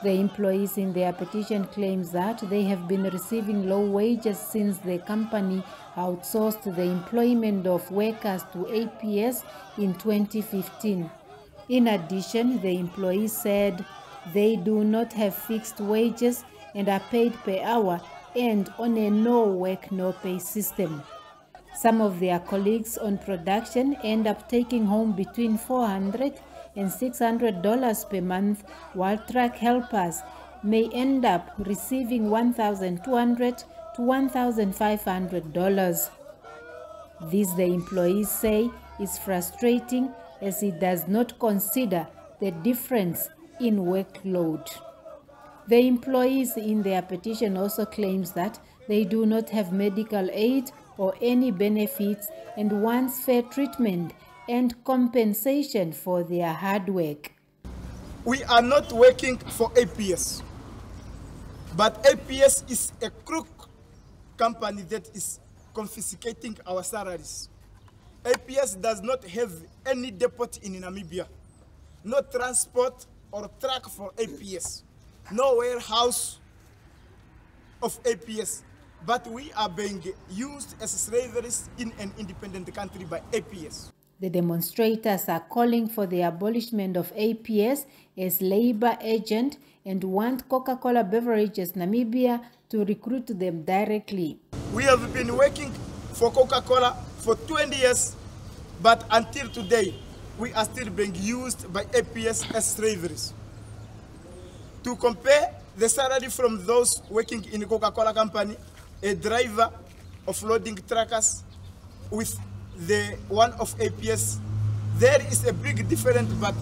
The employees in their petition claims that they have been receiving low wages since the company outsourced the employment of workers to APS in 2015. In addition, the employees said they do not have fixed wages and are paid per hour and on a no work no pay system. Some of their colleagues on production end up taking home between 400 and 600 dollars per month, while truck helpers may end up receiving 1,200 to 1,500 dollars. This, the employees say, is frustrating as it does not consider the difference in workload. The employees in their petition also claims that they do not have medical aid or any benefits and wants fair treatment and compensation for their hard work. We are not working for APS, but APS is a crook company that is confiscating our salaries. APS does not have any depot in Namibia, no transport or truck for APS, no warehouse of APS but we are being used as slaves in an independent country by APS. The demonstrators are calling for the abolishment of APS as labor agent and want Coca-Cola Beverages Namibia to recruit them directly. We have been working for Coca-Cola for 20 years, but until today, we are still being used by APS as slaves. To compare the salary from those working in Coca-Cola company a driver of loading truckers with the one of APS, there is a big difference, but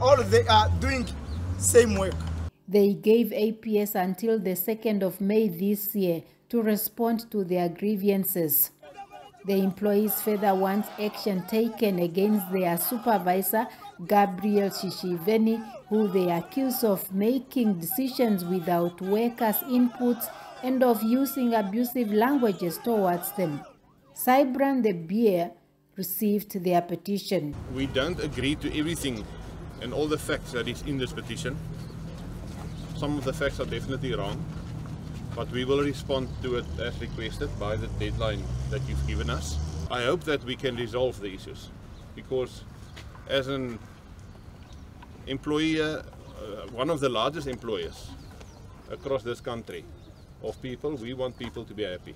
all they are doing same work. They gave APS until the 2nd of May this year to respond to their grievances. The employees further want action taken against their supervisor, Gabriel Shishiveni, who they accuse of making decisions without workers' inputs and of using abusive languages towards them. Sybrand de Beer received their petition. We don't agree to everything and all the facts that is in this petition. Some of the facts are definitely wrong, but we will respond to it as requested by the deadline that you've given us. I hope that we can resolve the issues because as an employer, uh, one of the largest employers across this country, of people. We want people to be happy.